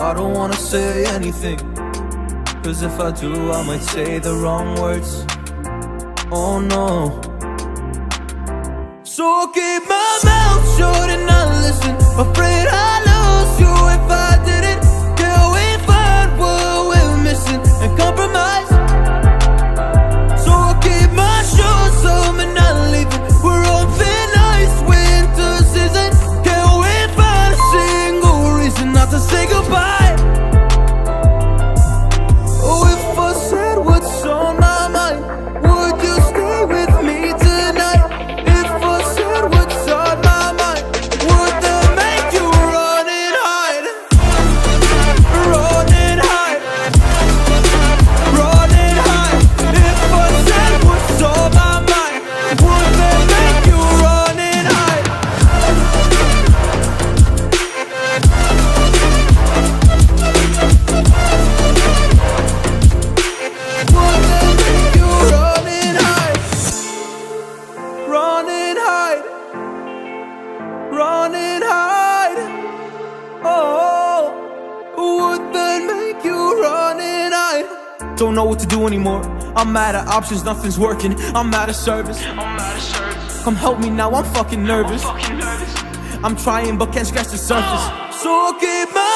I don't wanna say anything Cause if I do, I might say the wrong words. Oh no. So I'll keep my mouth shut and not listen. Afraid I lose you if I didn't. Till we find what we're missing And compromise. So I'll keep my shoes on and not leaving We're on thin ice, winter season. Can we find a single reason not to say goodbye? Oh, Don't know what to do anymore. I'm out of options, nothing's working. I'm out of service. Come help me now, I'm fucking nervous. I'm trying but can't scratch the surface. So keep my